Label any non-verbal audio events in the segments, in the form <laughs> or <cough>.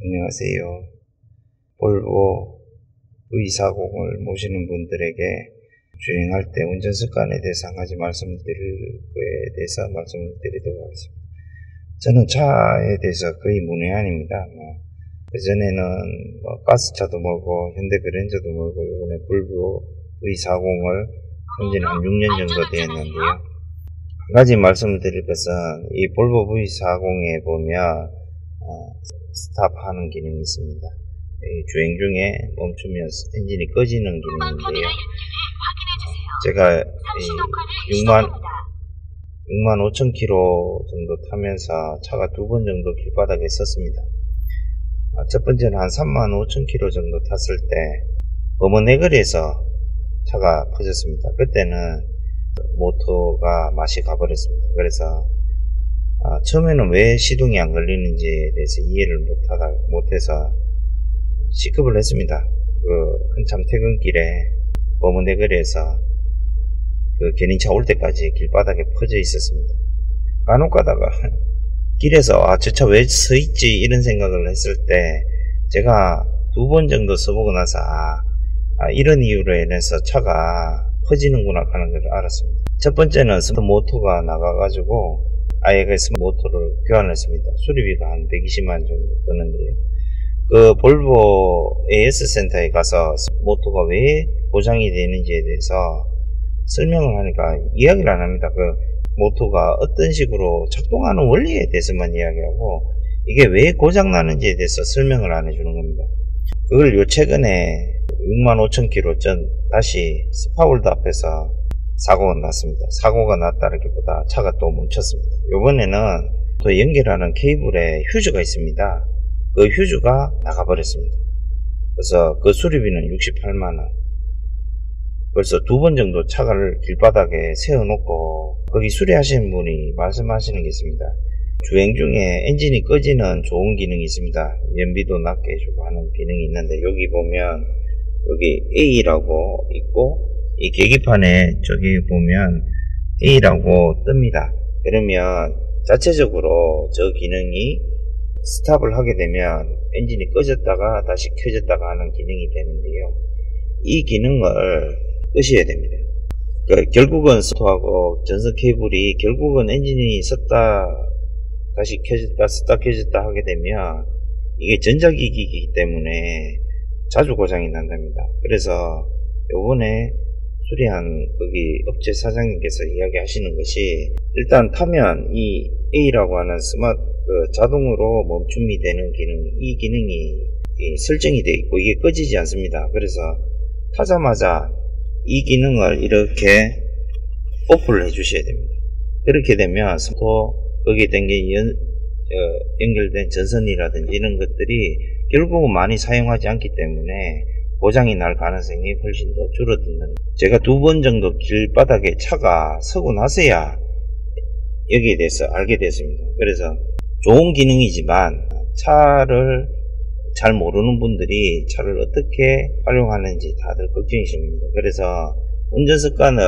안녕하세요. 볼보 V40을 모시는 분들에게 주행할 때 운전 습관에 대해서 한 가지 말씀드릴 거에 대해서 말씀을 드리도록 하겠습니다. 저는 차에 대해서 거의 문외한입니다. 뭐 그전에는 뭐 가스차도 몰고 현대 그랜저도 몰고 이번에 볼보 V40을 현재는 한 6년 정도 되었는데요. 한 가지 말씀을 드릴 것은 이 볼보 V40에 보면 어, 스탑하는 기능이 있습니다. 주행 중에 멈추면 엔진이 꺼지는 기능인데요. 제가 6만 6만 5천 킬로 정도 타면서 차가 두 번 정도 길바닥에 섰습니다. 아, 첫 번째는 한 3만 5천 킬로 정도 탔을 때 범원 내거리에서 차가 퍼졌습니다. 그때는 모터가 맛이 가버렸습니다. 그래서 아, 처음에는 왜 시동이 안 걸리는지에 대해서 이해를 못하다, 못해서 시급을 했습니다. 그, 한참 퇴근길에 범문대거리에서 그 견인차 올 때까지 길바닥에 퍼져 있었습니다. 간혹 가다가 <laughs> 길에서 아, 저 차 왜 서 있지? 이런 생각을 했을 때 제가 두 번 정도 써보고 나서 아, 아, 이런 이유로 인해서 차가 퍼지는구나 하는 걸 알았습니다. 첫 번째는 모터가 나가가지고 그래서 모터를 교환했습니다. 수리비가 한 120만 정도 드는데요. 그 볼보 AS 센터에 가서 모터가 왜 고장이 되는지에 대해서 설명을 하니까 이야기를 안 합니다. 그 모터가 어떤 식으로 작동하는 원리에 대해서만 이야기하고 이게 왜 고장 나는지에 대해서 설명을 안 해주는 겁니다. 그걸 요 최근에 6만 5천 킬로 전 다시 스파월드 앞에서 사고가 났습니다. 사고가 났다기보다 차가 또 멈췄습니다. 이번에는 또 연결하는 케이블에 휴즈가 있습니다. 그 휴즈가 나가버렸습니다. 그래서 그 수리비는 68만원. 벌써 두번 정도 차를 길바닥에 세워놓고 거기 수리하시는 분이 말씀하시는 게 있습니다. 주행 중에 엔진이 꺼지는 좋은 기능이 있습니다. 연비도 낮게 해주고 하는 기능이 있는데 여기 보면 여기 A라고 있고 이 계기판에 저기 보면 A라고 뜹니다. 그러면 자체적으로 저 기능이 스탑을 하게 되면 엔진이 꺼졌다가 다시 켜졌다가 하는 기능이 되는데요. 이 기능을 끄셔야 됩니다. 그러니까 결국은 스토하고 전선 케이블이 결국은 엔진이 섰다 다시 켜졌다 섰다 켜졌다 하게 되면 이게 전자기기이기 때문에 자주 고장이 난답니다. 그래서 요번에 수리한 거기 업체 사장님께서 이야기하시는 것이 일단 타면 이 A라고 하는 스마트 그 자동으로 멈춤이 되는 기능 이 기능이 이 설정이 되어 있고 이게 꺼지지 않습니다. 그래서 타자마자 이 기능을 이렇게 오프를 해 주셔야 됩니다. 그렇게 되면 또 거기에 된게 연, 어, 연결된 전선이라든지 이런 것들이 결국은 많이 사용하지 않기 때문에 고장이 날 가능성이 훨씬 더 줄어드는 제가 두 번 정도 길바닥에 차가 서고 나서야 여기에 대해서 알게 됐습니다. 그래서 좋은 기능이지만 차를 잘 모르는 분들이 차를 어떻게 활용하는지 다들 걱정이십니다. 그래서 운전 습관을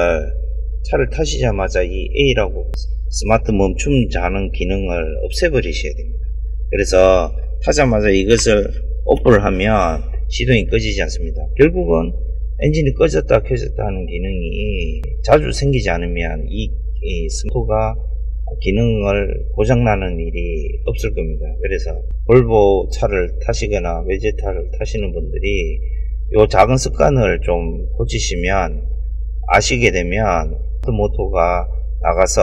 차를 타시자마자 이 A라고 스마트 멈춤 자는 기능을 없애버리셔야 됩니다. 그래서 타자마자 이것을 오프를 하면 시동이 꺼지지 않습니다. 결국은 엔진이 꺼졌다 켜졌다 하는 기능이 자주 생기지 않으면 이, 이 스토가 기능을 고장나는 일이 없을 겁니다. 그래서 볼보 차를 타시거나 외제차를 타시는 분들이 이 작은 습관을 좀 고치시면 아시게 되면 모토가 나가서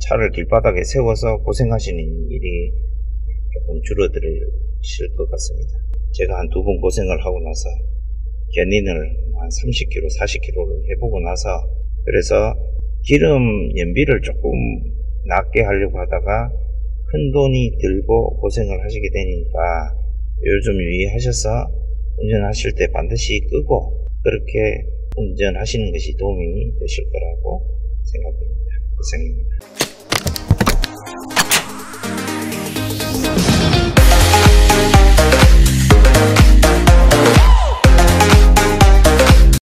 차를 길바닥에 세워서 고생하시는 일이 조금 줄어들실 것 같습니다. 제가 한 두 번 고생을 하고 나서 견인을 한 30km, 40km를 해보고 나서 그래서 기름 연비를 조금 낮게 하려고 하다가 큰 돈이 들고 고생을 하시게 되니까 요즘 유의하셔서 운전하실 때 반드시 끄고 그렇게 운전하시는 것이 도움이 되실 거라고 생각됩니다. 고생입니다.